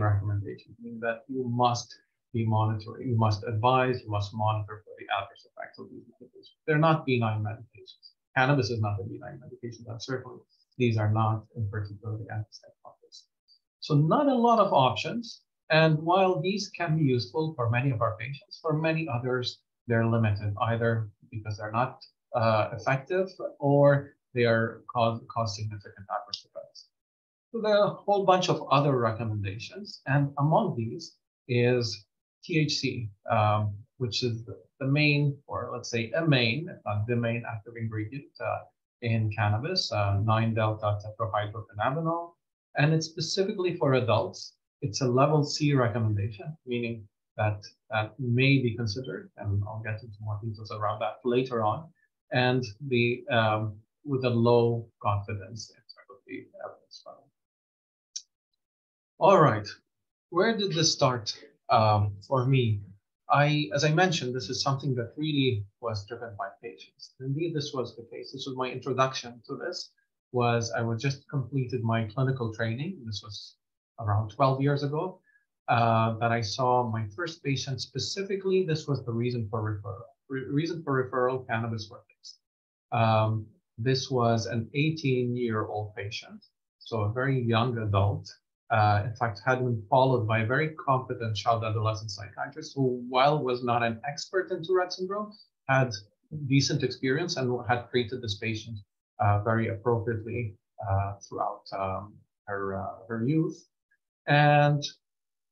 recommendation, meaning that you must be monitoring, you must advise, you must monitor for the adverse effects of these medications. They're not benign medications. Cannabis is not a benign medication, but certainly these are not in particular the antipsychotics. So not a lot of options. And while these can be useful for many of our patients, for many others, they're limited, either because they're not uh, effective or they are cause, cause significant adverse effects. Are a whole bunch of other recommendations. And among these is THC, um, which is the, main, or let's say a main, uh, the main active ingredient uh, in cannabis, uh, 9-delta tetrahydrocannabinol. And it's specifically for adults. It's a level C recommendation, meaning that that may be considered, and I'll get into more details around that later on. And the um, with a low confidence in terms of the evidence. All right, where did this start um, for me? I, as I mentioned, this is something that really was driven by patients. Indeed, this was the case. This was my introduction to this. Was I was just completed my clinical training. This was around 12 years ago uh, that I saw my first patient. Specifically, this was the reason for referral. Re reason for referral: cannabis fixed. Um, this was an 18 year old patient, so a very young adult. Uh, in fact, had been followed by a very competent child adolescent psychiatrist who, while was not an expert in Tourette syndrome, had decent experience and had treated this patient uh, very appropriately uh, throughout um, her, uh, her youth. And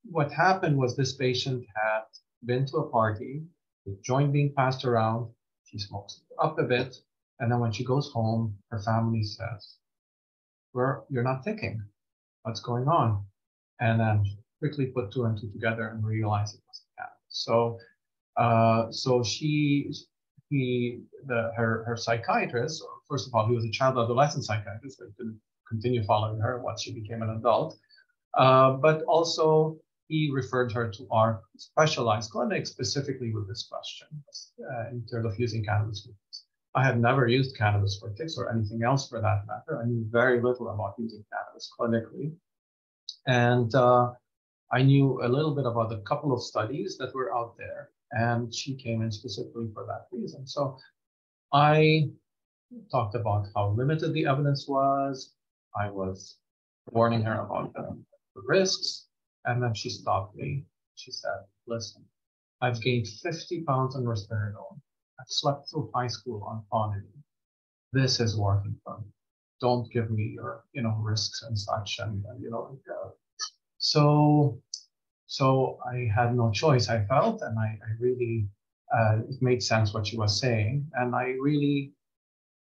what happened was this patient had been to a party, the joint being passed around, she smokes up a bit, and then when she goes home, her family says, well, you're not thinking. What's going on? And then quickly put two and two together and realize it was the cat. So, uh, so she, he, the, her, her psychiatrist, first of all, he was a child adolescent psychiatrist, so he couldn't continue following her once she became an adult. Uh, but also he referred her to our specialized clinic specifically with this question uh, in terms of using cannabis I had never used cannabis for tics or anything else for that matter. I knew very little about using cannabis clinically. And uh, I knew a little bit about a couple of studies that were out there, and she came in specifically for that reason. So I talked about how limited the evidence was. I was warning her about the, the risks, and then she stopped me. She said, Listen, I've gained 50 pounds on risperidone I slept through high school on Fonity. This is working for me. Don't give me your, you know, risks and such. And, and you know, uh, so, so I had no choice. I felt, and I, I really, uh, it made sense what she was saying, and I really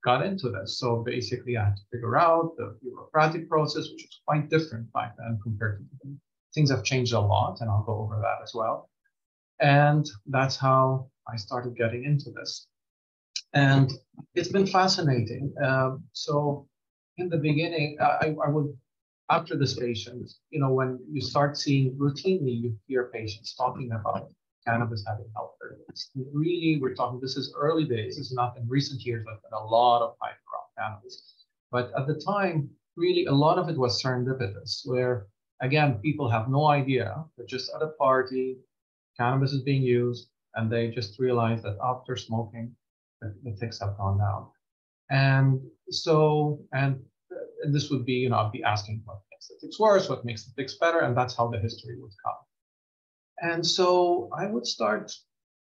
got into this. So basically, I had to figure out the bureaucratic process, which was quite different back then compared to today. Things have changed a lot, and I'll go over that as well. And that's how I started getting into this. And it's been fascinating. Um, so in the beginning, I, I would, after this patient, you know, when you start seeing routinely, you hear patients talking about cannabis having health benefits. Really, we're talking, this is early days. Is not in recent years, there's been a lot of hype around cannabis. But at the time, really, a lot of it was serendipitous, where again, people have no idea. They're just at a party, cannabis is being used, and they just realize that after smoking, the, tics have gone down. And so, and, and this would be, you know, I'd be asking what makes the ticks worse, what makes the ticks better, and that's how the history would come. And so I would start,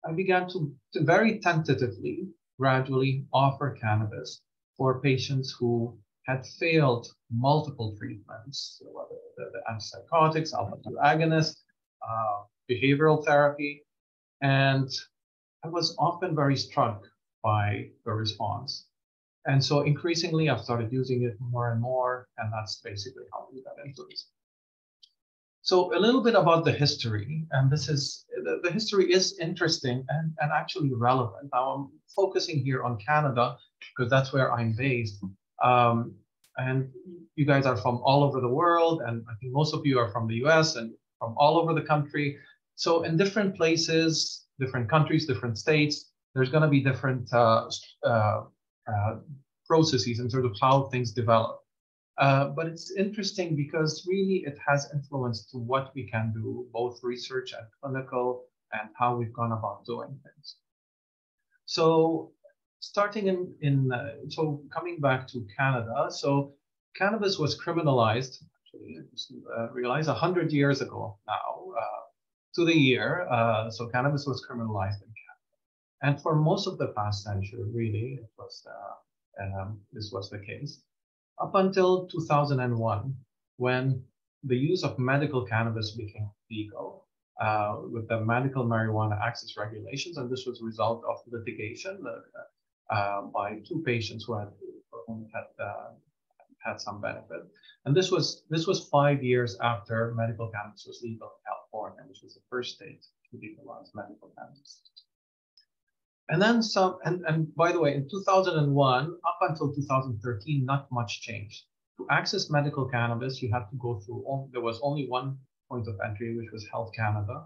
I began to, to very tentatively, gradually offer cannabis for patients who had failed multiple treatments, whether the, the antipsychotics, alpha 2 agonists, uh, behavioral therapy, and I was often very struck by the response. And so increasingly, I've started using it more and more, and that's basically how we got into this. So a little bit about the history, and this is the, the history is interesting and, and actually relevant. Now I'm focusing here on Canada because that's where I'm based. Um, and you guys are from all over the world, and I think most of you are from the US and from all over the country. So in different places, different countries, different states, there's going to be different uh, uh, uh, processes in terms of how things develop. Uh, but it's interesting because really it has influence to what we can do, both research and clinical, and how we've gone about doing things. So starting in, in uh, so coming back to Canada, so cannabis was criminalized, actually, I just uh, realized 100 years ago now, uh, to the year. Uh, so cannabis was criminalized in Canada. And for most of the past century, really, it was, uh, um, this was the case up until 2001, when the use of medical cannabis became legal uh, with the medical marijuana access regulations, and this was a result of litigation uh, uh, by two patients who had, had, uh, had some benefit. And this was this was five years after medical cannabis was legal in California, which was the first state to legalize medical cannabis. And then some, and, and by the way, in 2001, up until 2013, not much changed. To access medical cannabis, you had to go through, there was only one point of entry, which was Health Canada.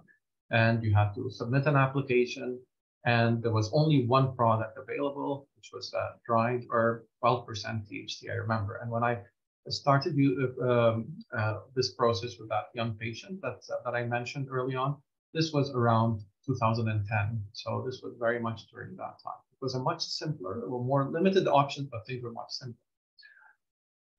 And you had to submit an application. And there was only one product available, which was uh, dried or 12% THC, I remember. And when I started um, uh, this process with that young patient that, uh, that I mentioned early on, this was around 2010. So this was very much during that time. It was a much simpler, were more limited options, but things were much simpler.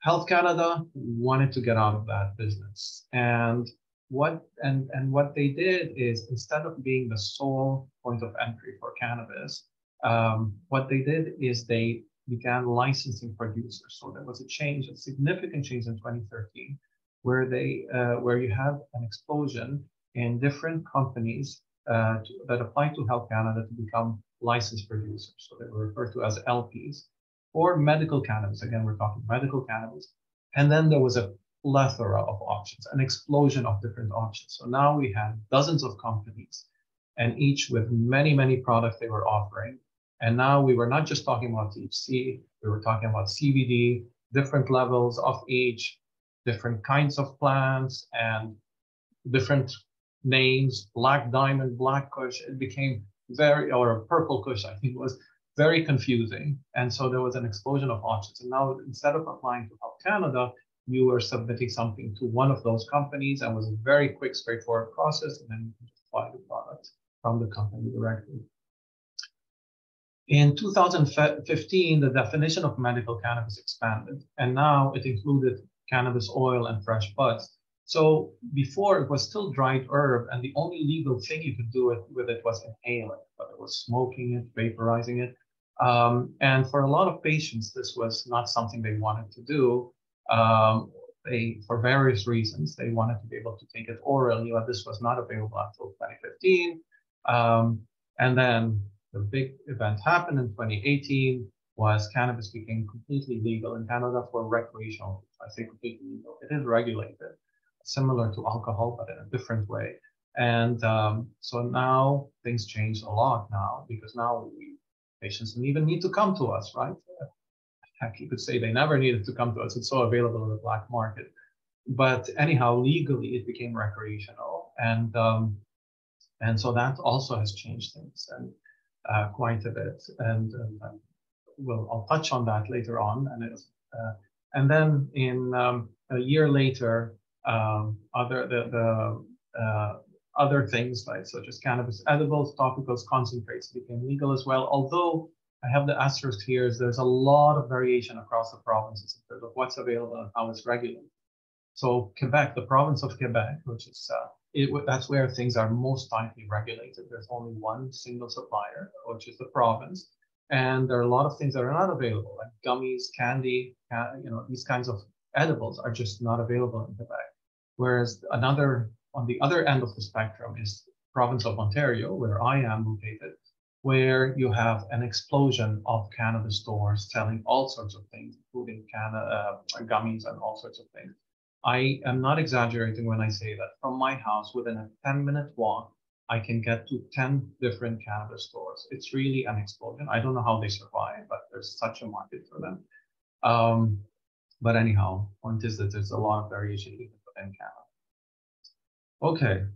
Health Canada wanted to get out of that business. And what and, and what they did is instead of being the sole point of entry for cannabis, um, what they did is they began licensing producers. So there was a change, a significant change in 2013, where they uh, where you have an explosion in different companies uh, to, that apply to Health Canada to become licensed producers. So they were referred to as LPs or medical cannabis. Again, we're talking medical cannabis. And then there was a plethora of options, an explosion of different options. So now we had dozens of companies and each with many, many products they were offering. And now we were not just talking about THC, we were talking about CBD, different levels of each, different kinds of plants, and different names, Black Diamond, Black Kush, it became very, or Purple Kush, I think was very confusing. And so there was an explosion of options. And now instead of applying to Health Canada, you were submitting something to one of those companies and was a very quick, straightforward process. And then you buy the product from the company directly. In 2015, the definition of medical cannabis expanded, and now it included cannabis oil and fresh buds. So before it was still dried herb, and the only legal thing you could do it, with it was inhale it, but it was smoking it, vaporizing it. Um, and for a lot of patients, this was not something they wanted to do. Um, they, for various reasons, they wanted to be able to take it orally, but this was not available until 2015. Um, and then the big event happened in 2018 was cannabis became completely legal in Canada for recreational. I say completely legal. It is regulated similar to alcohol, but in a different way. And um, so now things change a lot now because now we, patients don't even need to come to us, right? Heck, you could say they never needed to come to us. It's so available in the black market. But anyhow, legally it became recreational, and um, and so that also has changed things and uh, quite a bit. And um, we'll I'll touch on that later on. And uh, and then in um, a year later, um, other the, the uh, other things like such as cannabis edibles, topicals, concentrates became legal as well. Although I have the asterisk here is there's a lot of variation across the provinces in terms of what's available and how it's regulated. So Quebec, the province of Quebec, which is uh, it, that's where things are most tightly regulated. There's only one single supplier, which is the province, and there are a lot of things that are not available, like gummies, candy, you know, these kinds of edibles are just not available in Quebec. Whereas another, on the other end of the spectrum is province of Ontario, where I am located, where you have an explosion of cannabis stores selling all sorts of things, including canna, uh, gummies and all sorts of things. I am not exaggerating when I say that from my house, within a 10 minute walk, I can get to 10 different cannabis stores. It's really an explosion. I don't know how they survive, but there's such a market for them. Um, but anyhow, point is that there's a lot of variation even in Canada. Okay,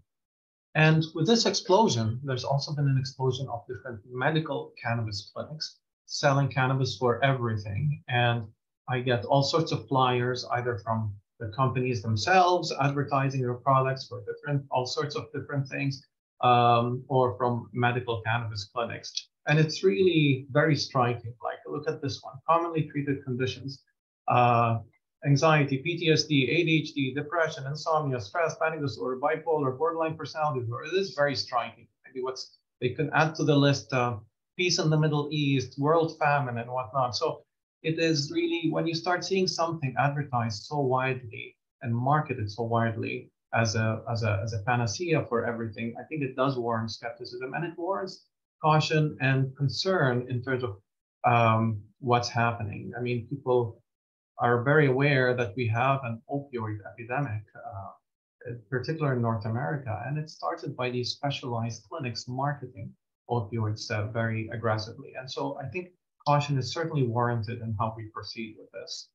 and with this explosion, there's also been an explosion of different medical cannabis clinics selling cannabis for everything. And I get all sorts of flyers, either from the companies themselves advertising their products for different, all sorts of different things, um, or from medical cannabis clinics. And it's really very striking. Like, look at this one commonly treated conditions. Uh, anxiety, PTSD, ADHD, depression, insomnia, stress, panic disorder, bipolar, borderline personality disorder. It is very striking. Maybe what's they can add to the list uh, peace in the Middle East, world famine, and whatnot. So it is really when you start seeing something advertised so widely and marketed so widely as a as a as a panacea for everything, I think it does warrant skepticism and it warrants caution and concern in terms of um, what's happening. I mean, people are very aware that we have an opioid epidemic, uh, in particular in North America, and it started by these specialized clinics marketing opioids uh, very aggressively. And so I think caution is certainly warranted in how we proceed with this.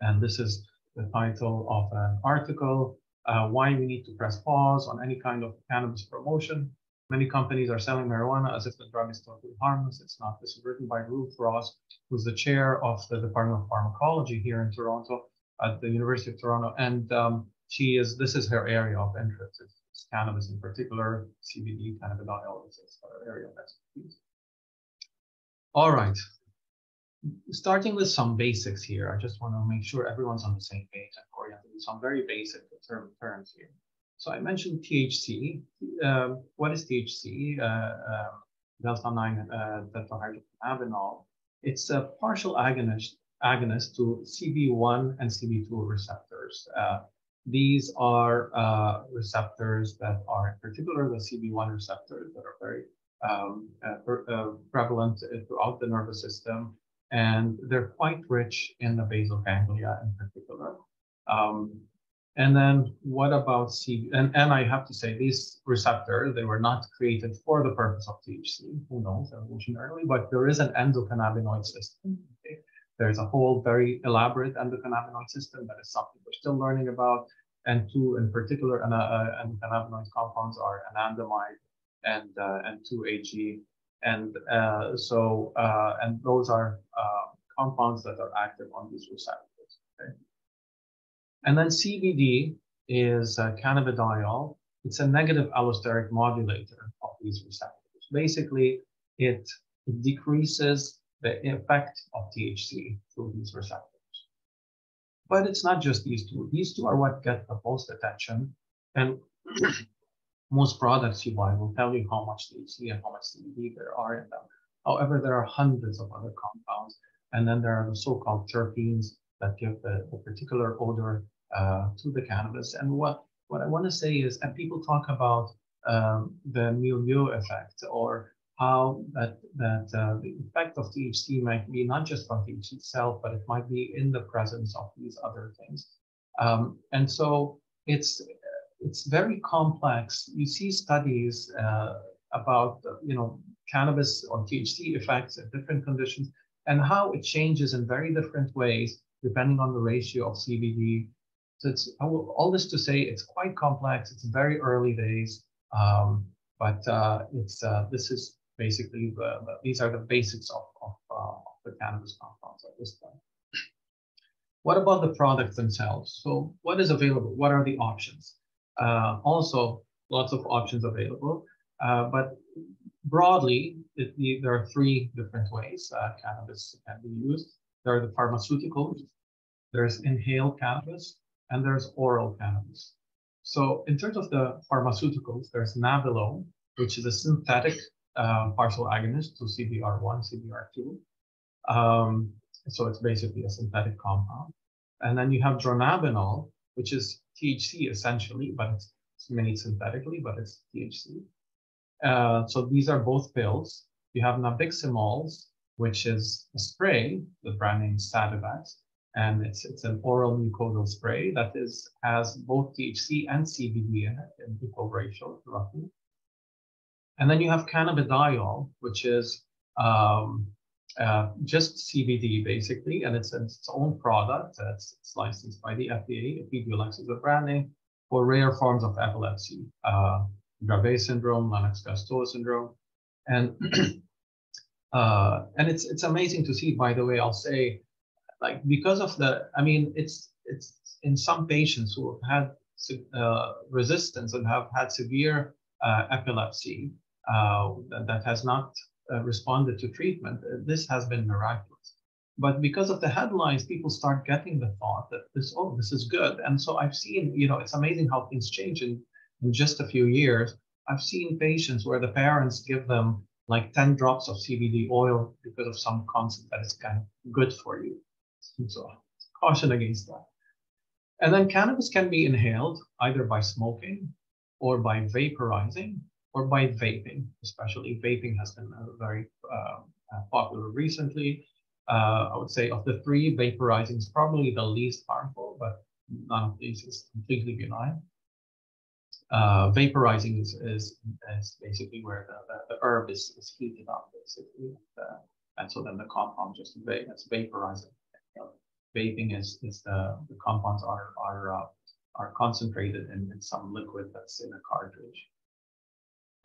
And this is the title of an article, uh, Why We Need to Press Pause on Any Kind of Cannabis Promotion. Many companies are selling marijuana as if the drug is totally harmless. It's not. This is written by Ruth Ross, who's the chair of the Department of Pharmacology here in Toronto at the University of Toronto. And um, she is, this is her area of interest. It's, it's cannabis in particular, CBD, cannabidiol is her area of expertise. All right. Starting with some basics here, I just want to make sure everyone's on the same page and oriented some very basic term, terms here. So I mentioned THC. Um, what is THC? Uh, um, delta 9 uh, tetrahydrocannabinol. It's a partial agonist, agonist to CB1 and CB2 receptors. Uh, these are uh, receptors that are, in particular, the CB1 receptors that are very um, uh, uh, prevalent throughout the nervous system, and they're quite rich in the basal ganglia in particular. Um, and then what about C? And, and I have to say, these receptors, they were not created for the purpose of THC. Who knows evolutionarily? But there is an endocannabinoid system. Okay? There's a whole very elaborate endocannabinoid system that is something we're still learning about. And two in particular uh, uh, endocannabinoid compounds are anandamide and uh, and 2-AG. And uh, so, uh, and those are compounds that are active on these receptors. Okay? And then CBD is cannabidiol. It's a negative allosteric modulator of these receptors. Basically, it decreases the effect of THC through these receptors. But it's not just these two. These two are what get the most attention. And most products you buy will tell you how much THC and how much CBD there are in them. However, there are hundreds of other compounds. And then there are the so-called terpenes that give the, the particular odor uh, to the cannabis. And what, what I want to say is, and people talk about um, the milieu effect or how that, that uh, the effect of THC might be not just from THC itself, but it might be in the presence of these other things. Um, and so it's, it's very complex. You see studies uh, about, you know, cannabis or THC effects at different conditions and how it changes in very different ways depending on the ratio of CBD. So it's all this to say it's quite complex. It's very early days, um, but uh, it's uh, this is basically the, the, these are the basics of, of, uh, of, the cannabis compounds at this point. What about the products themselves? So what is available? What are the options? Uh, also, lots of options available, uh, but broadly, it, there are three different ways uh, cannabis can be used. There are the pharmaceuticals, there's inhaled cannabis, and there's oral cannabis. So in terms of the pharmaceuticals, there's Nabilone, which is a synthetic uh, partial agonist to CBR1, CBR2. Um, so it's basically a synthetic compound. And then you have dronabinol, which is THC essentially, but it's, it's made synthetically, but it's THC. Uh, so these are both pills. You have nabiximols, which is a spray, the brand name Sativex, and it's it's an oral mucosal spray that is has both THC and CBD in it in equal ratio roughly. And then you have cannabidiol, which is um, uh, just CBD basically, and it's, it's own product. It's, it's, licensed by the FDA. Epidiolex is the brand name for rare forms of epilepsy, uh, Dravet syndrome, Lennox-Gastaut syndrome, and uh, and it's it's amazing to see. By the way, I'll say like because of the, I mean, it's it's in some patients who have had uh, resistance and have had severe uh, epilepsy uh, that has not uh, responded to treatment, uh, this has been miraculous. But because of the headlines, people start getting the thought that this, oh, this is good. And so I've seen, you know, it's amazing how things change in, in just a few years. I've seen patients where the parents give them like 10 drops of CBD oil because of some concept that is kind of good for you. So caution against that. And then cannabis can be inhaled either by smoking or by vaporizing or by vaping, especially vaping has been uh, very uh, uh, popular recently. Uh, I would say of the three, vaporizing is probably the least harmful, but none of these is completely benign. Uh, vaporizing is, is, is, basically where the, the, the herb is, is, heated up, basically. Uh, and so then the compound just va vaporizing. vaping is, is the, the compounds are, are, uh, are concentrated in, in some liquid that's in a cartridge.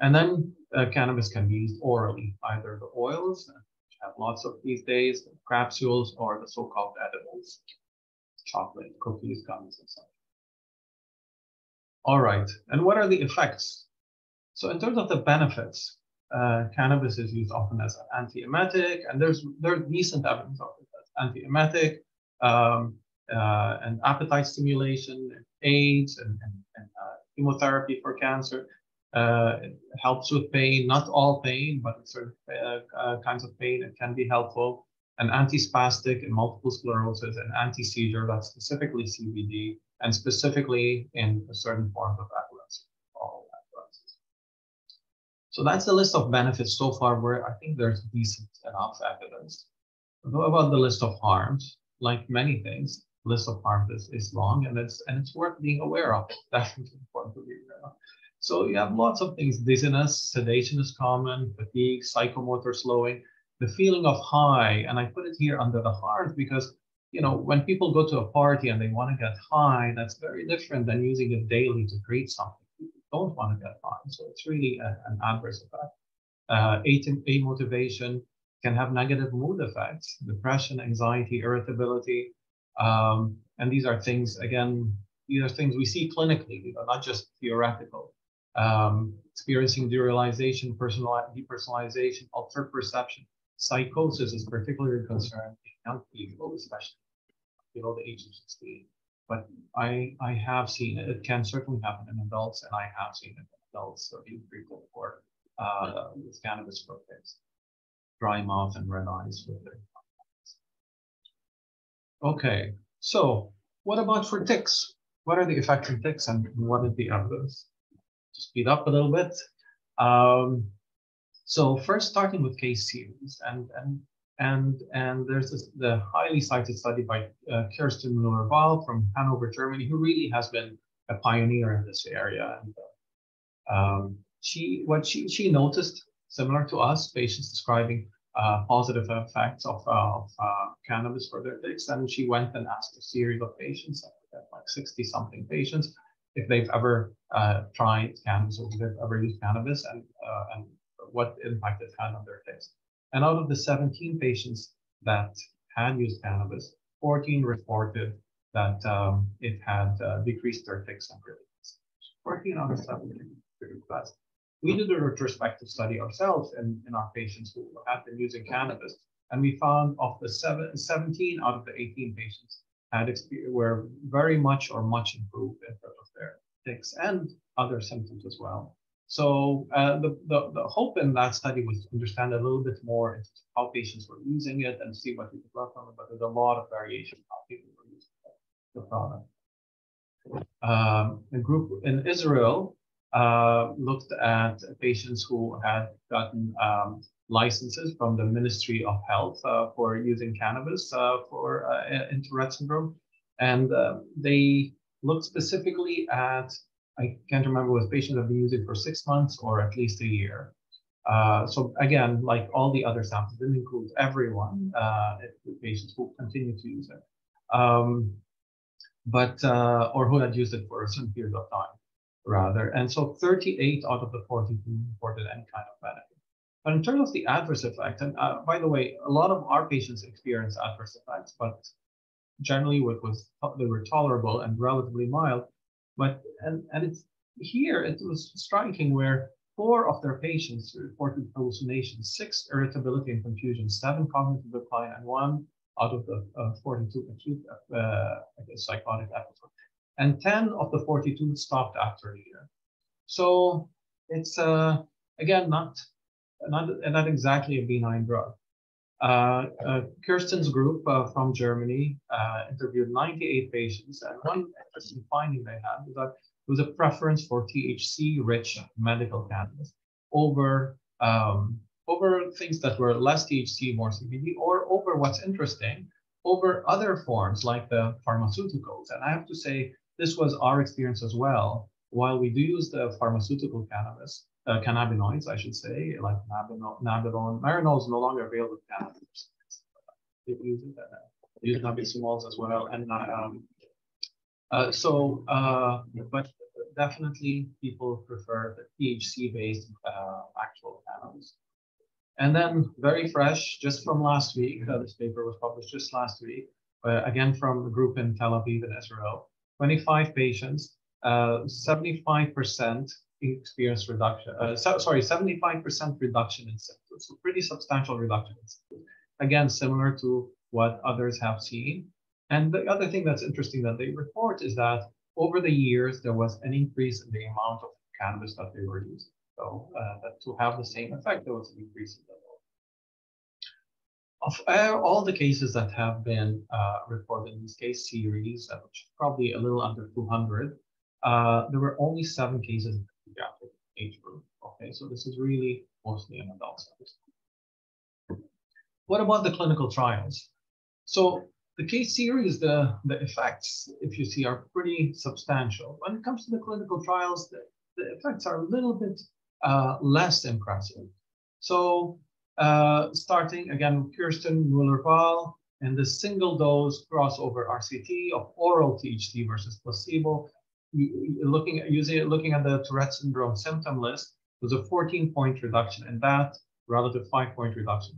And then uh, cannabis can be used orally, either the oils, which have lots of these days, the capsules, or the so-called edibles, chocolate, cookies, gums, and such. All right, and what are the effects? So in terms of the benefits, uh, cannabis is used often as an antiemetic, and there's there's decent evidence of it as antiemetic um, uh, and appetite stimulation, and AIDS, and, and, and uh, chemotherapy for cancer. Uh, helps with pain, not all pain, but certain uh, uh, kinds of pain. It can be helpful. An antispastic in multiple sclerosis, an anti-seizure that's specifically CBD, and specifically in a certain forms of epilepsy, all epilepsies. So that's the list of benefits so far where I think there's decent enough evidence. What about the list of harms? Like many things, list of harms is, is long and it's and it's worth being aware of. That's important to be aware of. So you have lots of things. Dizziness, sedation is common, fatigue, psychomotor slowing, the feeling of high. And I put it here under the heart because, you know, when people go to a party and they want to get high, that's very different than using it daily to treat something. People don't want to get high. So it's really a, an adverse effect. Uh, amotivation can have negative mood effects, depression, anxiety, irritability. Um, and these are things, again, these are things we see clinically, not just theoretical um, experiencing derealization, personal depersonalization, altered perception. Psychosis is particularly concerned in young people, especially below the age of 16. But I, I have seen it. It can certainly happen in adults, and I have seen it in adults so in people for uh, with cannabis kids. Dry mouth and red eyes with their Okay, so what about for ticks? What are the effects of ticks and what is the evidence? Speed up a little bit. Um, so first starting with case series and and and and there's this, the highly cited study by uh, Kirsten Müller-Vahl from Hanover, Germany, who really has been a pioneer in this area. And uh, um, she what she she noticed similar to us, patients describing uh, positive effects of, uh, of uh, cannabis for their tics, and she went and asked a series of patients, like 60 something patients, if they've ever uh, tried cannabis or if they've ever used cannabis and, uh, and what impact it had on their taste. And out of the 17 patients that had used cannabis, 14 reported that um, it had uh, decreased their tics and release. 14 out of 17, pretty. We did a retrospective study ourselves in, in our patients who had been using cannabis, and we found of the seven, 17 out of the 18 patients had were very much or much improved in terms of their tics and other symptoms as well. So uh, the, the, the hope in that study was to understand a little bit more how patients were using it and see what we could from it, but there's a lot of variation how people were using the product. Um, a group in Israel uh, looked at patients who had gotten um, licenses from the Ministry of Health uh, for using cannabis uh, for uh, in Tourette syndrome, and uh, they looked specifically at I can't remember was patients have been using for six months or at least a year. Uh, so again, like all the other samples, didn't include everyone, uh, patients who continue to use it, um, but or who had used it for a certain period of time rather. And so 38 out of the 42 reported any kind of benefit. But in terms of the adverse effect, and uh, by the way, a lot of our patients experience adverse effects, but generally what was they were tolerable and relatively mild. But and and it's here it was striking where four of their patients reported hallucinations, six irritability and confusion, seven cognitive decline, and one out of the uh, 42 acute uh, psychotic episode. And 10 of the 42 stopped after a year. So it's uh, again not not not exactly a benign drug. Uh, uh, Kirsten's group uh, from Germany uh, interviewed 98 patients, and one interesting finding they had was that there was a preference for THC-rich medical cannabis over um, over things that were less THC, more CBD, or over what's interesting, over other forms like the pharmaceuticals. And I have to say, this was our experience as well. While we do use the pharmaceutical cannabis, uh, cannabinoids, I should say, like nabinol, marinol is no longer available in Canada. They use it, uh, use nabiximols as well, and um, uh, so, uh, but definitely people prefer the THC-based uh, actual cannabis. And then very fresh, just from last week, uh, this paper was published just last week, uh, again from a group in Tel Aviv in Israel, 25 patients, 75% experience reduction, uh, so, sorry, 75% reduction in symptoms. So pretty substantial reduction in symptoms. Again, similar to what others have seen. And the other thing that's interesting that they report is that over the years, there was an increase in the amount of cannabis that they were using. So uh, that to have the same effect, there was an increase in the of uh, all the cases that have been uh, reported in this case series, uh, which probably a little under 200, uh, there were only seven cases age group. Okay, so this is really mostly an adult study. What about the clinical trials? So the case series, the, the effects, if you see, are pretty substantial. When it comes to the clinical trials, the, the effects are a little bit uh, less impressive. So uh, starting again, with Kirsten Muller-Vahl and the single dose crossover RCT of oral THC versus placebo, looking at using looking at the Tourette syndrome symptom list, was a 14 point reduction in that relative five point reduction.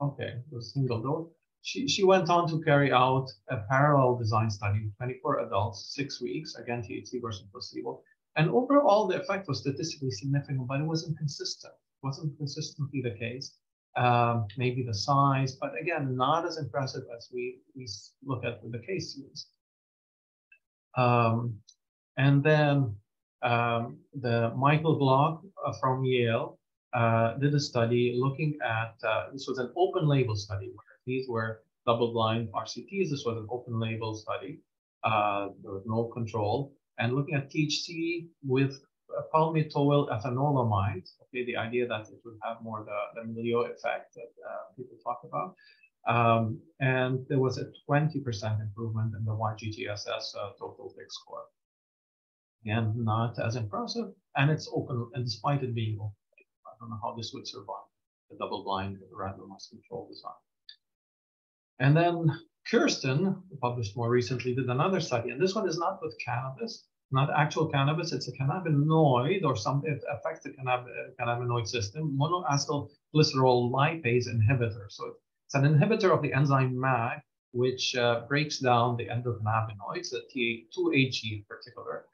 Okay, the single dose. She, she went on to carry out a parallel design study with 24 adults, six weeks, again THC versus placebo. And overall, the effect was statistically significant, but it wasn't consistent. It wasn't consistently the case. Um, maybe the size, but again, not as impressive as we, we look at with the case series. Um, and then um, the Michael Bloch uh, from Yale uh, did a study looking at, uh, this was an open label study where these were double blind RCTs. This was an open label study. There was no control. And looking at THC with palmitoyl ethanolamide, okay, the idea that it would have more the, the milieu effect that uh, people talk about. Um, and there was a 20% improvement in the YGTSS uh, total tick score. Again, not as impressive, and it's open, and despite it being open, I don't know how this would survive the double-blind randomized control design. And then Kirsten, published more recently, did another study, and this one is not with cannabis, not actual cannabis, it's a cannabinoid or something it affects the cannab cannabinoid system, monoacyl glycerol lipase inhibitor. So it's an inhibitor of the enzyme MAG, which uh, breaks down the endocannabinoids, the TA2AG in particular.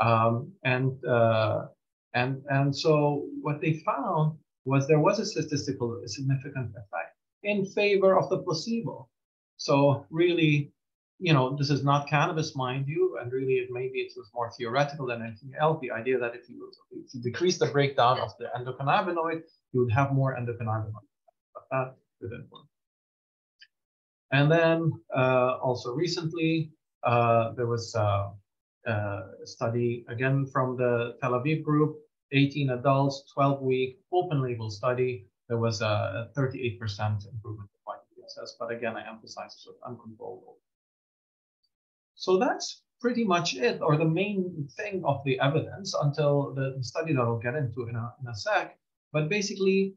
Um, and, uh, and, and so what they found was there was a statistical significant effect in favor of the placebo. So really, you know, this is not cannabis, mind you, and really it maybe it was more theoretical than anything else. The idea that if you, if you decrease the breakdown of the endocannabinoid, you would have more endocannabinoid. But that didn't work. And then uh, also recently, uh, there was uh, study, again from the Tel Aviv group, 18 adults, 12 week open label study. There was a 38% improvement in YTSS, but again, I emphasize it's uncontrollable. So that's pretty much it, or the main thing of the evidence until the study that I'll get into in a, in a sec. But basically,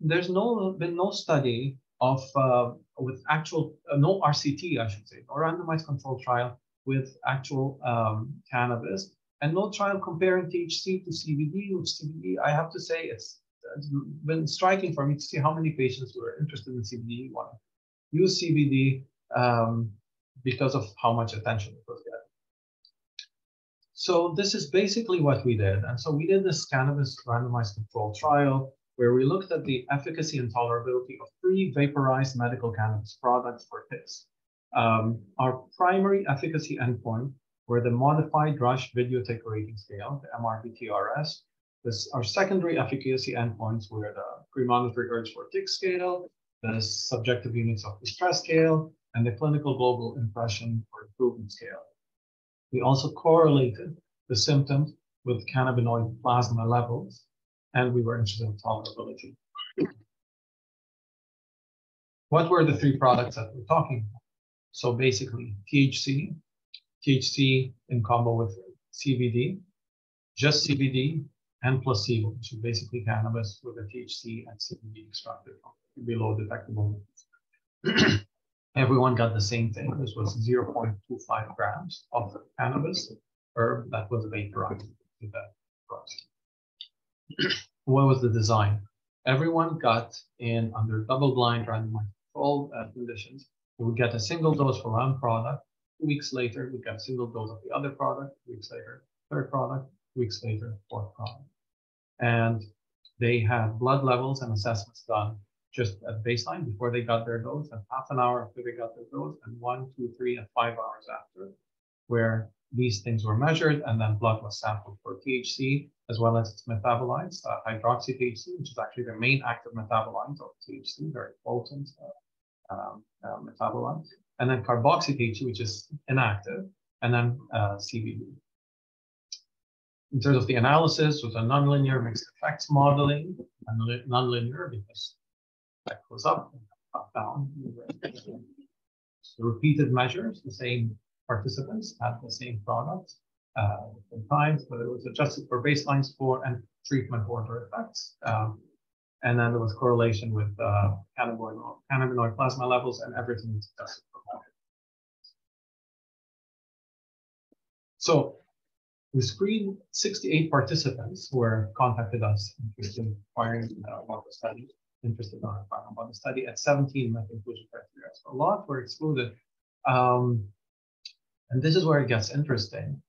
there's no been no study of uh, with actual uh, no RCT, I should say, or randomized control trial with actual um, cannabis, and no trial comparing THC to CBD. Which CBD, I have to say, it's, it's been striking for me to see how many patients were interested in CBD want to use CBD. Um, because of how much attention it was getting. So this is basically what we did. And so we did this cannabis randomized control trial where we looked at the efficacy and tolerability of three vaporized medical cannabis products for tics. Um, our primary efficacy endpoint were the modified Rush Video Tic Rating Scale, the MRVTRS. This, our secondary efficacy endpoints were the premonitory urge for tic scale, the subjective units of distress scale, and the clinical global impression for improvement scale. We also correlated the symptoms with cannabinoid plasma levels, and we were interested in tolerability. What were the three products that we're talking about? So basically, THC, THC in combo with CBD, just CBD, and placebo, is basically cannabis with a THC and CBD extracted below detectable. Everyone got the same thing. This was 0.25 grams of cannabis herb that was vaporized with that process. what was the design? Everyone got in under double-blind randomized controlled uh, conditions. We would get a single dose for one product. Weeks later, we get a single dose of the other product. Weeks later, third product. Weeks later, fourth product and they had blood levels and assessments done just at baseline before they got their dose, and half an hour after they got their dose, and one, two, three, and five hours after, where these things were measured, and then blood was sampled for THC as well as its metabolites, uh, hydroxy THC, which is actually the main active metabolite of THC, very potent uh, um, uh, metabolite, and then carboxy THC, which is inactive, and then uh, CBD in terms of the analysis with a nonlinear mixed effects modeling, and nonlinear because that goes up, up, down. So repeated measures, the same participants had the same product uh, different times, but it was adjusted for baseline score and treatment order effects. Um, and then there was correlation with uh, cannabinoid, cannabinoid plasma levels and everything that. So we screened 68 participants who were contacted us interested in inquiring about the study, interested in inquiring about the study at 17 met inclusion criteria. So a lot were excluded. Um, and this is where it gets interesting.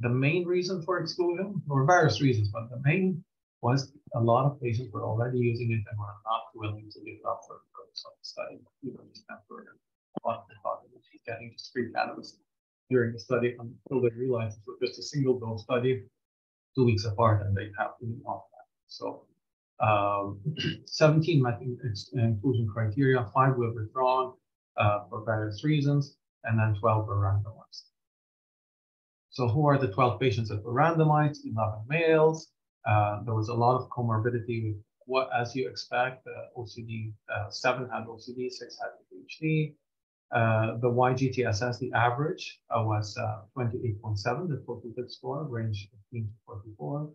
The main reason for exclusion, were various reasons, but the main was a lot of patients were already using it and were not willing to give it up for the the study, even just temporarily. A lot of them thought that getting just free cannabis during the study until they realized it was just a single dose study, two weeks apart, and they have to be off that. So um, 17 met inclusion criteria, five were withdrawn uh, for various reasons, and then 12 were randomized. So who are the 12 patients that were randomized? 11 males. Uh, there was a lot of comorbidity with what, as you expect, uh, OCD, uh, seven had OCD, six had ADHD, uh, the YGTSS, the average uh, was uh, 28.7, the total fit score, range 15 to 44.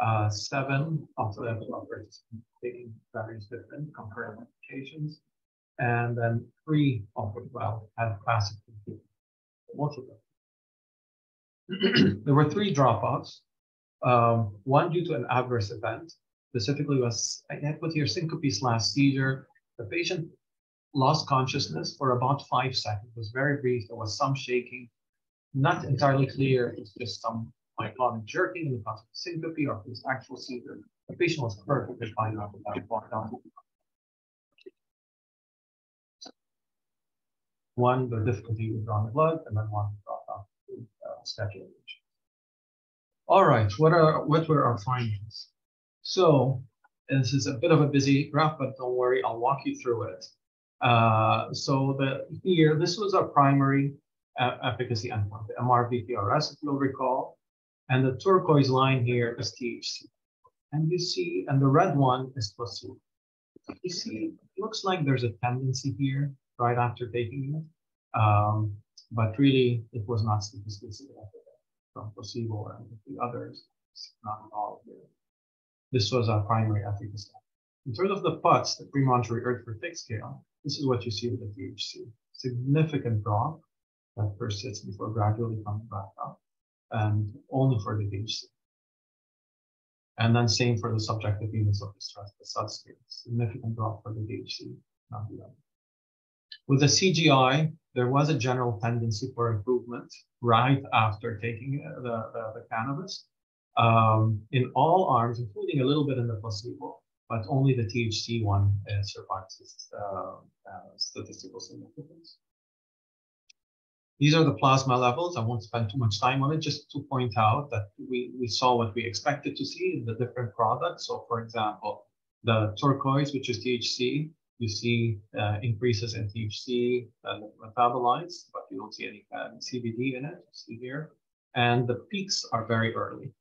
Uh, seven of the operators taking various different concurrent medications. And then three of the 12 had passive most of them. there were three dropouts. Um, one due to an adverse event, specifically was I put here syncope slash seizure. The patient lost consciousness for about five seconds. It was very brief. There was some shaking, not entirely clear. It's just some myoclonic jerking in the context of syncope or his actual seizure. The patient was perfectly fine after that. One, the difficulty with drawing blood, and then one off uh, speculation. All right, what are what were our findings? So this is a bit of a busy graph, but don't worry, I'll walk you through it. Uh, so the here, this was our primary uh, efficacy endpoint, the MRVTRS, if you'll recall. And the turquoise line here is THC. And you see, and the red one is placebo. You see, it looks like there's a tendency here right after taking it. Um, but really, it was not statistically significant from placebo and the others, not at all here. This was our primary efficacy. In terms of the PUTS, the premonitory for tic scale, this is what you see with the THC. Significant drop that persists before gradually coming back up, and only for the THC. And then same for the subjective units of distress, the SUD scale. Significant drop for the THC, not the other. With the CGI, there was a general tendency for improvement right after taking uh, the, the, the cannabis um, in all arms, including a little bit in the placebo, but only the THC one uh, survives its uh, uh, statistical significance. These are the plasma levels. I won't spend too much time on it, just to point out that we, we saw what we expected to see in the different products. So for example, the turquoise, which is THC, you see uh, increases in THC and metabolites, but you don't see any uh, CBD in it, you see here. And the peaks are very early,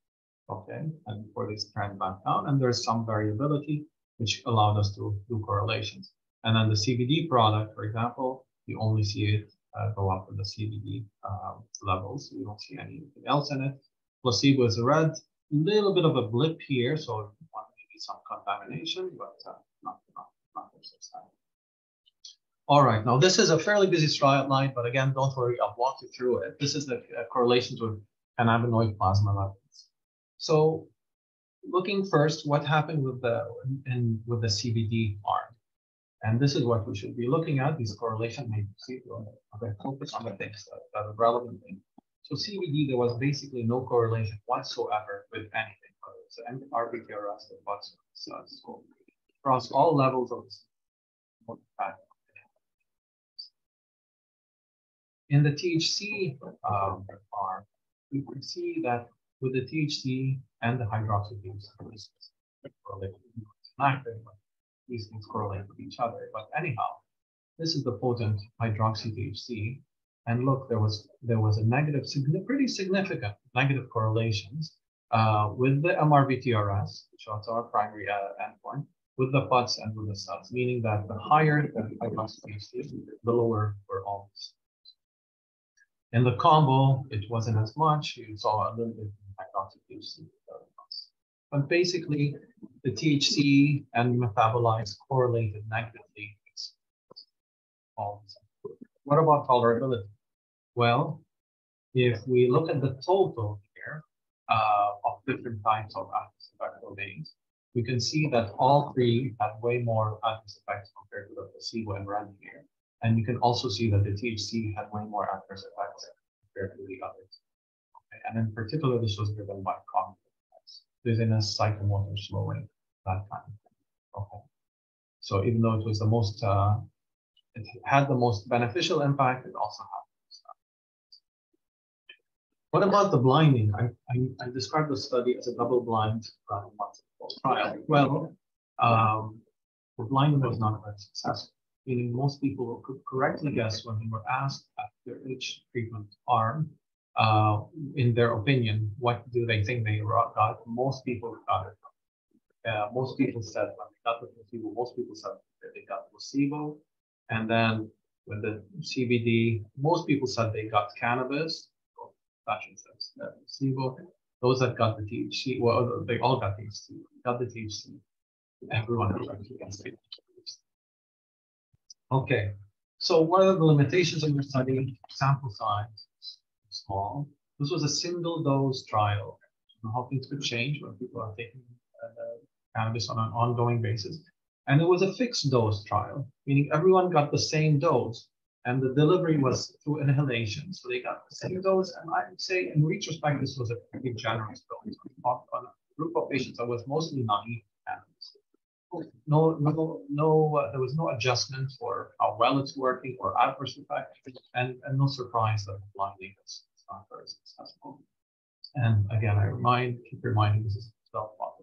okay? And before they trend back down, and there's some variability, which allowed us to do correlations. And then the CBD product, for example, you only see it uh, go up with the CBD um, levels. You don't see anything else in it. Placebo is red, a little bit of a blip here, so maybe some contamination, but uh, not, not, not substantial. All right, now this is a fairly busy slide, but again, don't worry, I'll walk you through it. This is the uh, correlations with cannabinoid plasma levels. So looking first, what happened with the in, with the CBD arm? And this is what we should be looking at, these correlation. Okay, focus on the things that, that are relevant. Thing. So CBD, there was basically no correlation whatsoever with anything, the RBTRS or whatsoever. So across all levels of in the THC um, arm, we can see that with the THC and the hydroxybutyl these things correlate with each other. But anyhow, this is the potent hydroxy THC. And look, there was there was a negative, pretty significant negative correlations uh, with the MRVTRS, which was our primary uh, endpoint, with the PUTS and with the SUDS, meaning that the higher the hydroxy THC, the lower were all. In the combo, it wasn't as much. You saw a little bit of THC. But basically, the THC and metabolites correlated negatively. What about tolerability? Well, if we look at the total here uh, of different types of effect domains, we can see that all three had way more adverse effects compared to the placebo and red here. And you can also see that the THC had way more adverse effects compared to the others. Okay. And in particular, this was driven by cognitive effects, dizziness, psychomotor slowing, that kind of thing. Okay. So even though it was the most, uh, it had the most beneficial impact, it also had what about the blinding? I, I, I described the study as a double-blind trial. Well, um, the blinding was not very successful, meaning most people could correctly guess when they were asked after each treatment arm uh, in their opinion, what do they think they got? Most people got it. Uh, most people said when they got the placebo, most people said that they got placebo. And then with the CBD, most people said they got cannabis. Fashion says placebo. Those that got the THC, well, they all got THC. Got the THC. Everyone actually got THC. Okay. So what are the limitations of your study? Sample size small. This was a single dose trial. How things could change when people are taking uh, cannabis on an ongoing basis. And it was a fixed dose trial, meaning everyone got the same dose and the delivery was through inhalation. So they got the same dose. And I would say, in retrospect, this was a pretty generous dose. On a group of patients that was mostly naive cannabis. No, no, no. Uh, there was no adjustment for how well it's working or adverse effects, and, and no surprise that blinding is not very successful. And again, I remind, keep reminding this is self-positive.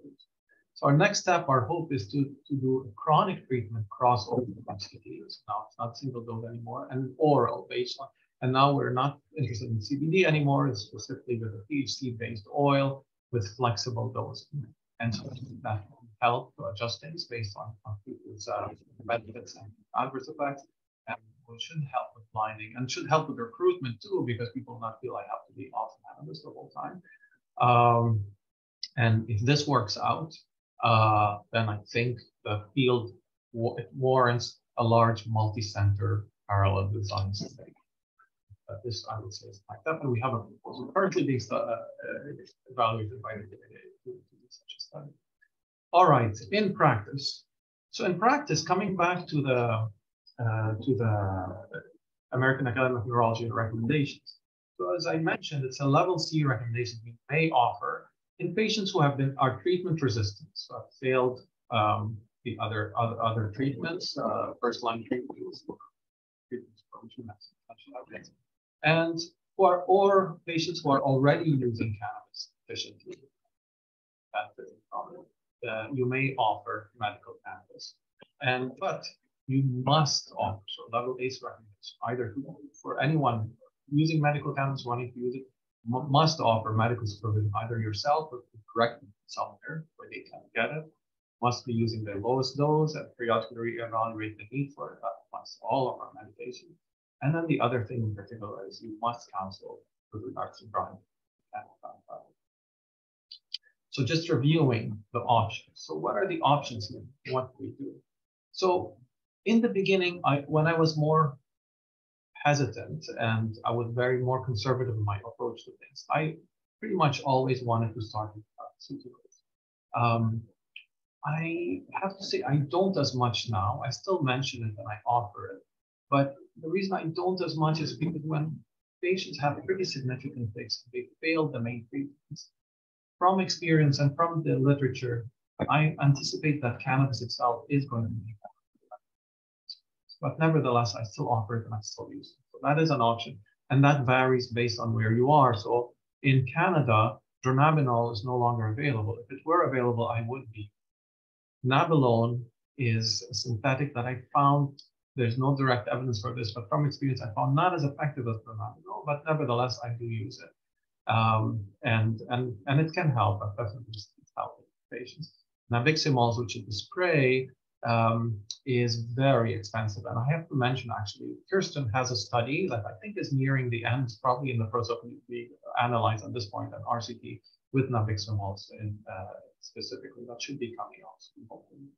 So our next step, our hope is to, to do a chronic treatment cross over STDs. Now it's not single dose anymore and oral based on, and now we're not interested in CBD anymore, it's specifically with a THC-based oil with flexible dosing. And so that will help to adjust things based on, on people's uh, benefits and adverse effects which should help with blinding and should help with recruitment too, because people not feel I have to be off cannabis the whole time. Um, and if this works out, uh, then I think the field warrants a large multi-center parallel design study. Uh, this, I would say, is like that. And we have a proposal currently being uh, uh, evaluated by the do such a study. All right, in practice. So in practice, coming back to the uh, to the American Academy of Neurology recommendations. So as I mentioned, it's a level C recommendation we may offer in patients who have been are treatment resistant, so have failed um, the other other, other treatments, uh, first line treatments, and or or patients who are already using cannabis efficiently. Uh, you may offer medical cannabis, and but you must offer so level ACE recommendation either for anyone using medical cannabis wanting to use it must offer medical supervision either yourself or correct somewhere where they can get it. Must be using the lowest dose and periodically evaluate the need for it. Applies all of our medications. And then the other thing in particular is you must counsel with regards to driving. Uh, uh, so just reviewing the options. So what are the options here? What we do? So in the beginning, I when I was more hesitant and I was very more conservative in my approach to things. I pretty much always wanted to start with pharmaceuticals. Um, I have to say I don't as much now. I still mention it and I offer it. But the reason I don't as much is because when patients have pretty significant things, they fail the main treatments. From experience and from the literature, I anticipate that cannabis itself is going to be but nevertheless, I still offer it and I still use it. So that is an option. And that varies based on where you are. So in Canada, dronabinol is no longer available. If it were available, I would be. Nabilone is a synthetic that I found there's no direct evidence for this, but from experience, I found not as effective as dronabinol, but nevertheless, I do use it. Um, and, and, and it can help, but definitely helping patients. Nabiximols, which is the spray, um, is very expensive. And I have to mention, actually, Kirsten has a study that I think is nearing the end, probably in the process of being analyzed at this point, an RCT with nabiximols in, uh, specifically. That should be coming out hopefully.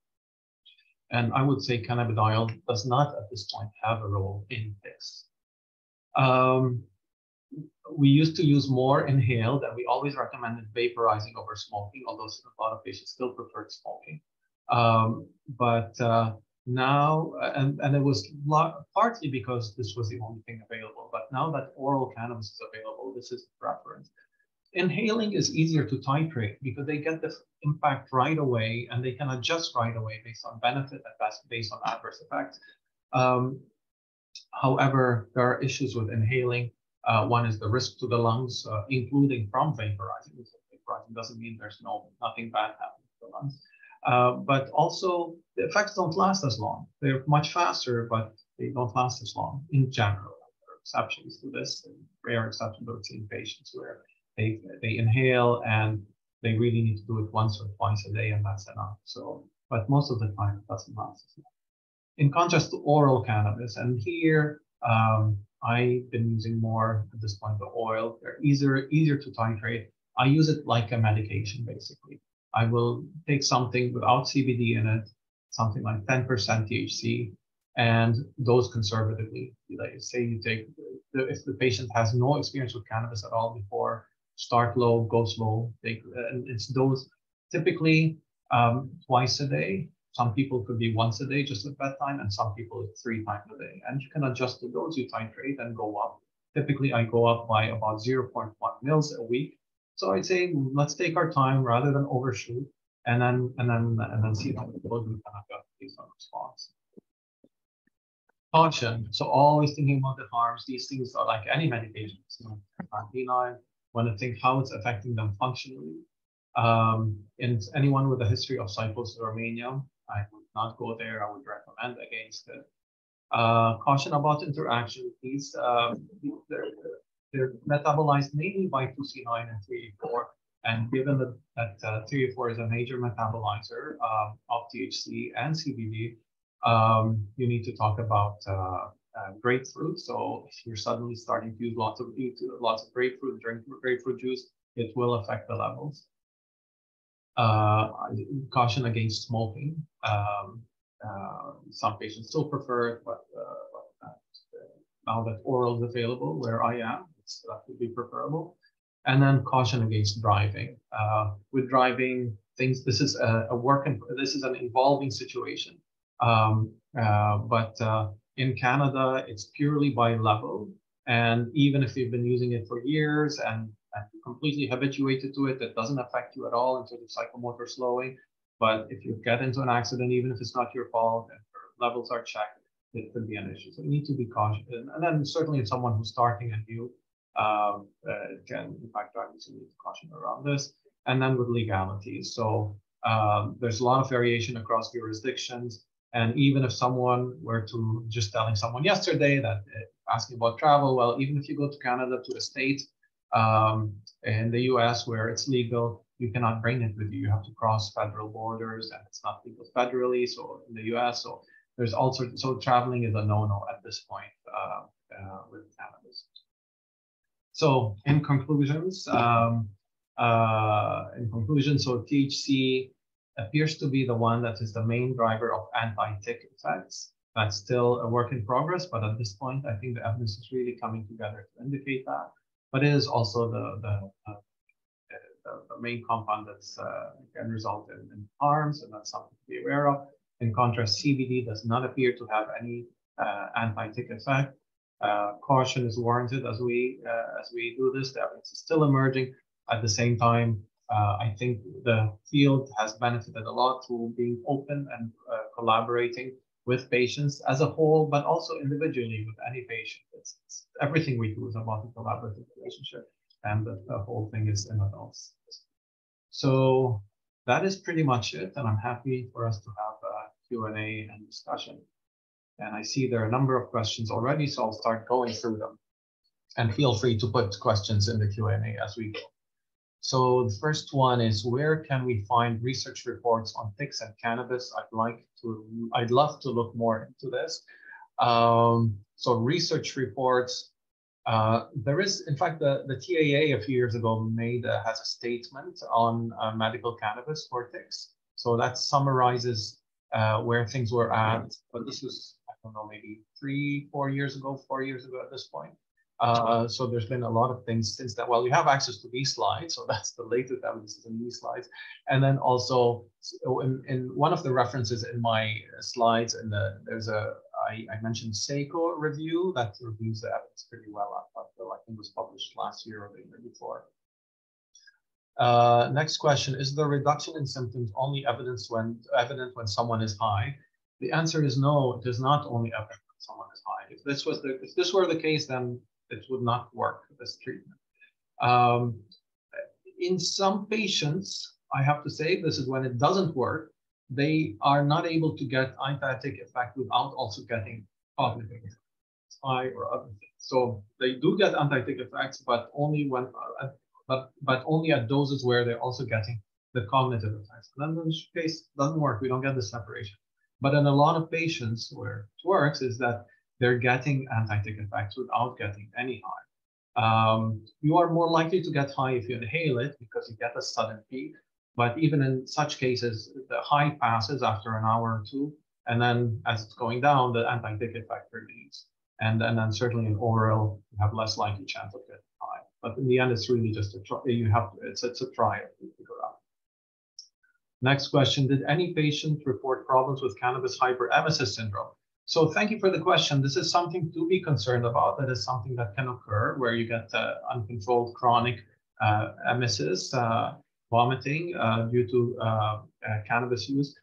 And I would say cannabidiol does not at this point have a role in this. Um, we used to use more inhaled, and we always recommended vaporizing over smoking, although a lot of patients still preferred smoking. Um, but uh, now, and, and it was partly because this was the only thing available, but now that oral cannabis is available, this is the preference. Inhaling is easier to titrate because they get the impact right away and they can adjust right away based on benefit and based on adverse effects. Um, however, there are issues with inhaling. Uh, one is the risk to the lungs, uh, including from vaporizing. Vaporizing doesn't mean there's no nothing bad happening to the lungs. Uh, but also the effects don't last as long. They're much faster, but they don't last as long in general. There are exceptions to this, rare exceptions in patients where they, they inhale and they really need to do it once or twice a day and that's enough. So, but most of the time it doesn't last as long. In contrast to oral cannabis, and here um, I've been using more at this point the oil. They're easier easier to titrate. I use it like a medication basically. I will take something without CBD in it, something like 10% THC, and dose conservatively. Like say you take, if the patient has no experience with cannabis at all before, start low, go slow. Take, and it's dose typically um, twice a day. Some people could be once a day just at bedtime, and some people three times a day. And you can adjust the dose, you titrate and go up. Typically, I go up by about 0.1 mils a week so I'd say let's take our time rather than overshoot, and then and then and then see how and kind of get based on response. Caution. So always thinking about the harms. These things are like any medication. You know, want to think how it's affecting them functionally. Um, and anyone with a history of cyclosporamania, I would not go there. I would recommend against it. Uh, caution about interaction. These uh, they're, metabolized mainly by 2C9 and 3A4. And given that, that uh, 3A4 is a major metabolizer uh, of THC and CBD, um, you need to talk about uh, uh, grapefruit. So if you're suddenly starting to use lots of lots of grapefruit, drink grapefruit juice, it will affect the levels. Uh, caution against smoking. Um, uh, some patients still prefer it, but now that oral is available where I am, that would be preferable. And then caution against driving. Uh, with driving, things this is a, a work and this is an evolving situation. Um, uh, but uh, in Canada, it's purely by level. And even if you've been using it for years and, and completely habituated to it, it doesn't affect you at all in terms of psychomotor slowing. But if you get into an accident, even if it's not your fault and your levels are checked, it could be an issue. So you need to be cautious. And then certainly if someone who's starting a new um, uh, can in fact drive need to caution around this. And then with legalities. So um, there's a lot of variation across jurisdictions. And even if someone were to just telling someone yesterday that uh, asking about travel, well, even if you go to Canada to a state um, in the US where it's legal, you cannot bring it with you. You have to cross federal borders and it's not legal federally. So in the US, so there's also, so traveling is a no-no at this point uh, uh, with cannabis. So in conclusions, um, uh, in conclusion, so THC appears to be the one that is the main driver of anti-tic effects. That's still a work in progress, but at this point, I think the evidence is really coming together to indicate that. But it is also the, the, uh, the, the main compound that uh, can result in, in, harms, and that's something to be aware of. In contrast, CBD does not appear to have any uh, anti-tic effect. Uh, caution is warranted as we uh, as we do this. The evidence is still emerging. At the same time, uh, I think the field has benefited a lot through being open and uh, collaborating with patients as a whole, but also individually with any patient. It's, it's everything we do is about a collaborative relationship, and the, the whole thing is in adults. So that is pretty much it, and I'm happy for us to have a Q&A and discussion. And I see there are a number of questions already, so I'll start going through them. And feel free to put questions in the Q&A as we go. So the first one is where can we find research reports on tics and cannabis? I'd like to, I'd love to look more into this. Um, so research reports, uh, there is, in fact, the, the TAA a few years ago made uh, has a statement on uh, medical cannabis for tics. So that summarizes uh, where things were at. But this was, don't know, maybe three, four years ago, four years ago at this point. Uh, so there's been a lot of things since then. Well, you have access to these slides, so that's the latest evidence in these slides. And then also in, in one of the references in my slides, and the, there's a I, I mentioned SACO review that reviews the evidence pretty well. I, I think it was published last year or the year before. Uh, next question: Is the reduction in symptoms only evidence when evident when someone is high? The answer is no. it does not only evident when someone is high. If this was the if this were the case, then it would not work, this treatment. Um, in some patients, I have to say, this is when it doesn't work, they are not able to get anti-tic effect without also getting cognitive effects, or other things. So they do get anti-tic effects, but only when, uh, but but only at doses where they're also getting the cognitive effects. And then in this case doesn't work. We don't get the separation. But in a lot of patients where it works is that they're getting anti-tic effects without getting any high. Um, you are more likely to get high if you inhale it because you get a sudden peak. But even in such cases, the high passes after an hour or two, and then as it's going down, the anti-tic effect remains. And, and then certainly in oral, you have less likely chance of getting high. But in the end, it's really just a. You have it's it's a trial. Next question: Did any patient report problems with cannabis hyperemesis syndrome? So thank you for the question. This is something to be concerned about. That is something that can occur where you get uh, uncontrolled chronic uh, emesis, uh, vomiting uh, due to uh, uh, cannabis use.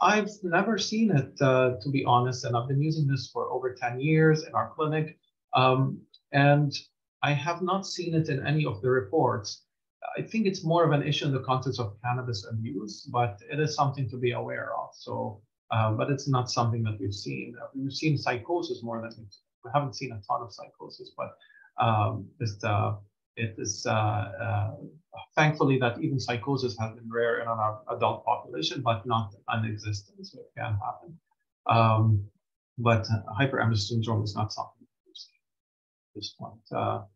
I've never seen it, to be honest, and I've been using this for over 10 years in our clinic. Um, and I have not seen it in any of the reports. I think it's more of an issue in the context of cannabis abuse, but it is something to be aware of. So uh, but it's not something that we've seen. Uh, we've seen psychosis more than we haven't seen a ton of psychosis, but um, uh, it is uh, uh, thankfully that even psychosis has been rare in our adult population, but not non-existent, so it can happen. Um, but hyperemesis syndrome is not something at this point.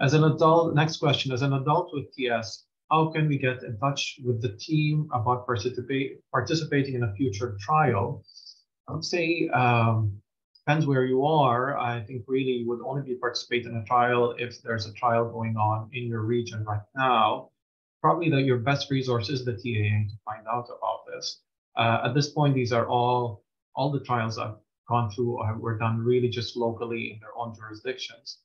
As an adult, next question, as an adult with TS, how can we get in touch with the team about participate, participating in a future trial? I would say um, depends where you are. I think really you would only be participate in a trial if there's a trial going on in your region right now. Probably that your best resource is the TAA to find out about this. Uh, at this point, these are all all the trials I've gone through or were done really just locally in their own jurisdictions.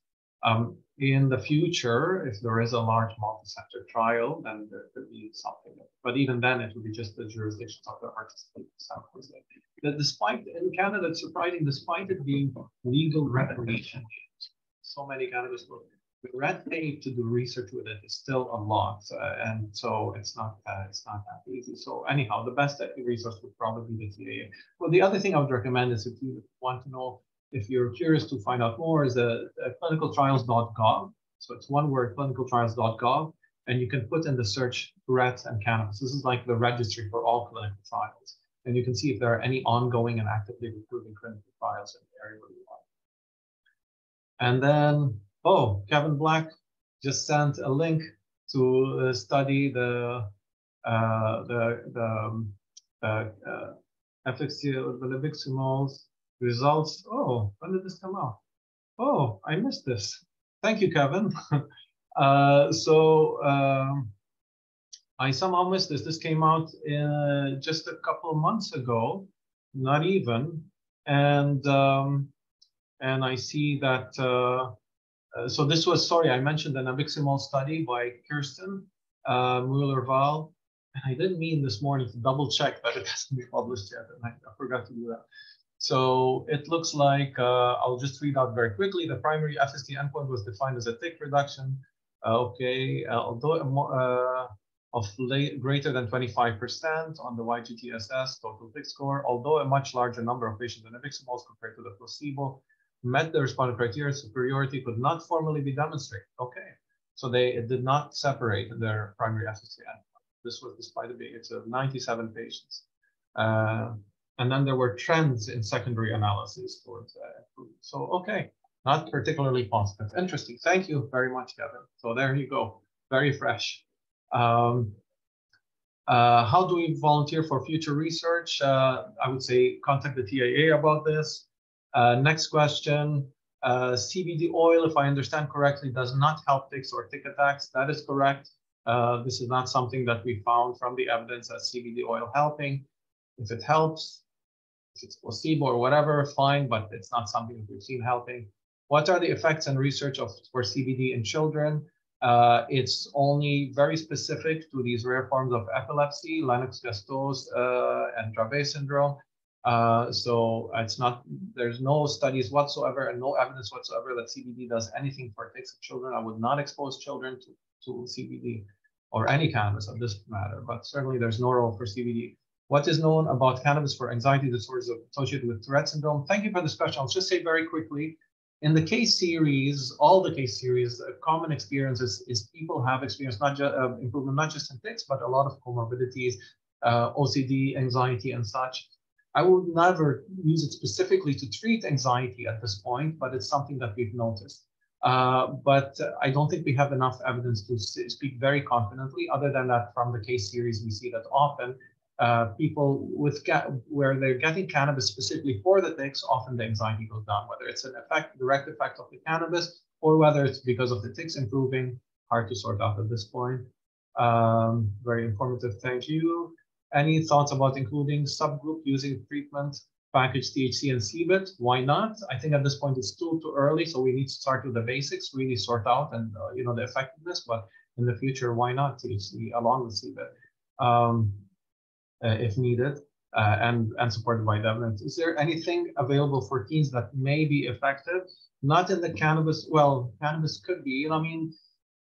Um, in the future, if there is a large multi-center trial, then there could be something. But even then, it would be just the jurisdictions of the participating centers. Despite in Canada, it's surprising, despite it being legal recreation, so many cannabis the red tape to do research with it is still a lot, uh, and so it's not uh, it's not that easy. So anyhow, the best resource would probably be the TAA. Well, the other thing I would recommend is if you want to know if you're curious to find out more, is a, a clinicaltrials.gov. So it's one word, clinicaltrials.gov, and you can put in the search Tourette's and cannabis. This is like the registry for all clinical trials, and you can see if there are any ongoing and actively recruiting clinical trials in the area where you are. And then oh, Kevin Black just sent a link to uh, study the uh, the the um, uh, efficacy of the nabiximols results. Oh, when did this come out? Oh, I missed this. Thank you, Kevin. uh, so um, I somehow missed this. This came out in, just a couple of months ago, not even, and um, and I see that uh, uh, so this was, sorry, I mentioned an nabiximol study by Kirsten uh, Müller-Vahl. And I didn't mean this morning to double check that it hasn't been published yet, and I, I forgot to do that. So it looks like, uh, I'll just read out very quickly. The primary efficacy endpoint was defined as a tic reduction. Uh, okay, uh, although uh, of late, greater than 25% on the YGTSS total tic score, although a much larger number of patients in nabiximols compared to the placebo, met the responder criteria, superiority could not formally be demonstrated. Okay, so they did not separate their primary efficacy endpoint. This was despite it being it's a 97 patients. Uh, and then there were trends in secondary analysis towards uh, So okay, not particularly positive. Interesting. Thank you very much, Kevin. So there you go. Very fresh. Um, uh, how do we volunteer for future research? Uh, I would say contact the TAA about this. Uh, next question. Uh, CBD oil, if I understand correctly, does not help tics or tic attacks. That is correct. Uh, this is not something that we found from the evidence as CBD oil helping. If it helps, if it's placebo or whatever, fine, but it's not something that we've seen helping. What are the effects and research of for CBD in children? Uh, it's only very specific to these rare forms of epilepsy, Lennox-Gastaut uh, and Dravet syndrome. Uh, so it's not, there's no studies whatsoever and no evidence whatsoever that CBD does anything for tics of children. I would not expose children to, to CBD or any cannabis of this matter, but certainly there's no role for CBD. What is known about cannabis for anxiety disorders associated with Tourette syndrome? Thank you for this question. I'll just say very quickly, in the case series, all the case series, a common experience is, is people have experienced not just uh, improvement, not just in tics, but a lot of comorbidities, uh, OCD, anxiety, and such. I would never use it specifically to treat anxiety at this point, but it's something that we've noticed. Uh, but I don't think we have enough evidence to speak very confidently. Other than that, from the case series, we see that often uh, people with where they're getting cannabis specifically for the tics, often the anxiety goes down. Whether it's an effect, direct effect of the cannabis, or whether it's because of the tics improving, hard to sort out at this point. Um, very informative. Thank you. Any thoughts about including subgroup using treatment package THC and CBIT? Why not? I think at this point it's still too early, so we need to start with the basics, really sort out and uh, you know the effectiveness. But in the future, why not THC along with CBIT um, if needed uh, and and supported by evidence? Is there anything available for teens that may be effective? Not in the cannabis. Well, cannabis could be. I mean,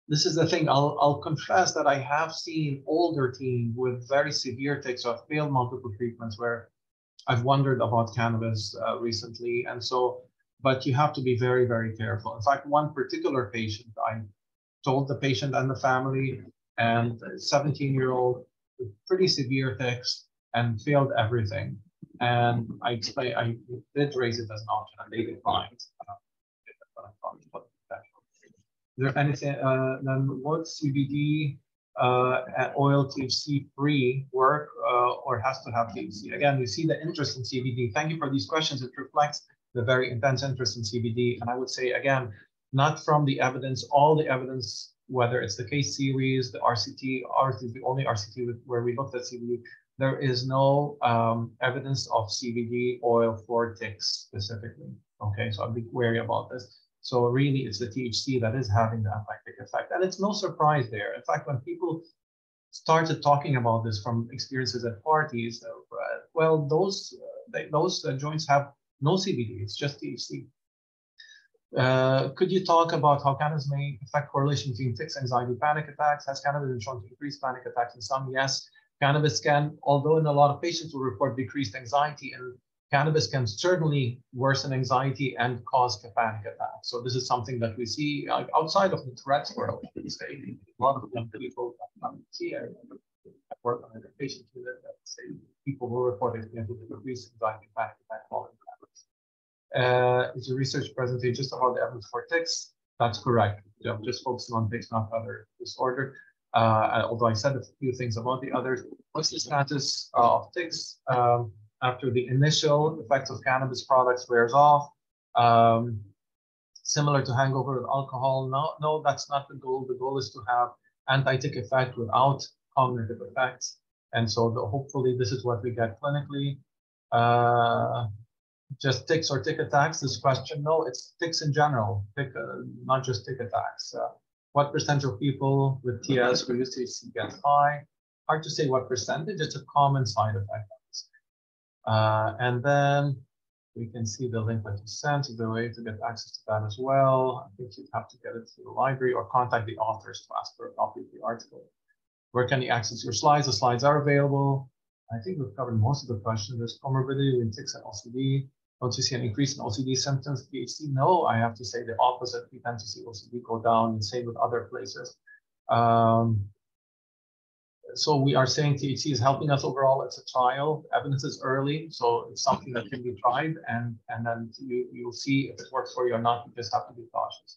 this is the thing. I'll I'll confess that I have seen older teens with very severe tics or failed multiple treatments where I've wondered about cannabis uh, recently, and so. But you have to be very very careful. In fact, one particular patient, I told the patient and the family, and 17 year old pretty severe tics and failed everything. And I I did raise it as an option, and they declined. Is there anything, uh, then what CBD uh, oil THC free work uh, or has to have THC? Again, we see the interest in CBD. Thank you for these questions. It reflects the very intense interest in CBD. And I would say, again, not from the evidence, all the evidence whether it's the case series, the RCT, ours is the only RCT where we looked at CBD, there is no um, evidence of CBD oil for tics specifically. Okay, so I'd be wary about this. So really, it's the THC that is having the anti-tic effect, and it's no surprise there. In fact, when people started talking about this from experiences at parties, uh, well, those uh, they, those uh, joints have no CBD; it's just THC. Uh, could you talk about how cannabis may affect correlation between fixed anxiety, panic attacks? Has cannabis been shown to increase panic attacks in some? Yes. Cannabis can, although in a lot of patients will report decreased anxiety, and cannabis can certainly worsen anxiety and cause a panic attacks. So this is something that we see outside of the Tourette's world. A lot of people I work on a patient with it say people will report experiencing decreased anxiety panic attack. Uh, it's a research presentation just about the evidence for tics. That's correct. Know, just focusing on tics, not other disorder. Uh, although I said a few things about the others. What's the status of tics um, after the initial effects of cannabis products wears off? Um, similar to hangover with alcohol. No, no, that's not the goal. The goal is to have anti-tic effect without cognitive effects. And so the, hopefully this is what we get clinically. Uh, just tics or tic attacks, this question, no, it's tics in general, tic, uh, not just tic attacks. Uh, what percentage of people with TS who use THC gets high? Hard to say what percentage, it's a common side effect. Uh, and then we can see the link that you sent, the way to get access to that as well. I think you'd have to get it through the library or contact the authors to ask for a copy of the article. Where can you access your slides? The slides are available. I think we've covered most of the questions. There's comorbidity in tics and OCD. Don't you see an increase in OCD symptoms, THC? No, I have to say the opposite. We tend to see OCD go down, and same with other places. Um, so we are saying THC is helping us overall. It's a trial. Evidence is early, so it's something that can be tried, and and then you you'll see if it works for you or not. You just have to be cautious.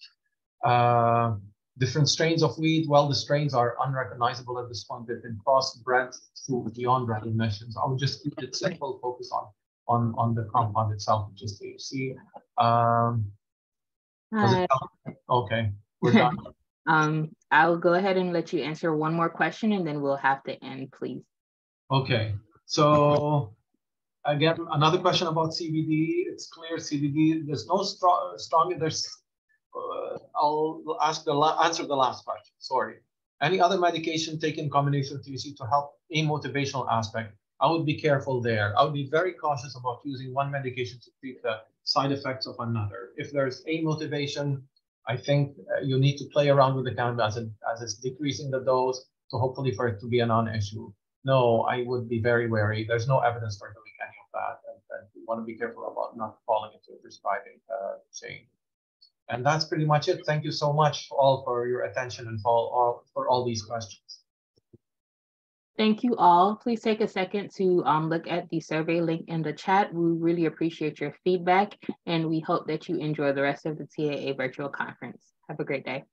Uh, different strains of weed. Well, the strains are unrecognizable at this point. They've been crossbred through beyond So I would just keep it simple. Focus on on, on the compound itself, which is THC. Um, uh, okay, we're done. um, I'll go ahead and let you answer one more question and then we'll have to end, please. Okay, so again, another question about CBD. It's clear CBD, there's no strong, strong there's, uh, I'll ask the answer the last question, sorry. Any other medication taken in combination with THC to help a motivational aspect? I would be careful there. I would be very cautious about using one medication to treat the side effects of another. If there's a motivation, I think uh, you need to play around with the cannabis as, it, as it's decreasing the dose, so hopefully for it to be a non-issue. No, I would be very wary. There's no evidence for doing any of that, and, and we want to be careful about not falling into a prescribing uh, chain. And that's pretty much it. Thank you so much all for your attention and for all, for all these questions. Thank you all. Please take a second to um, look at the survey link in the chat. We really appreciate your feedback and we hope that you enjoy the rest of the TAA virtual conference. Have a great day.